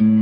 Mm.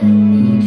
你。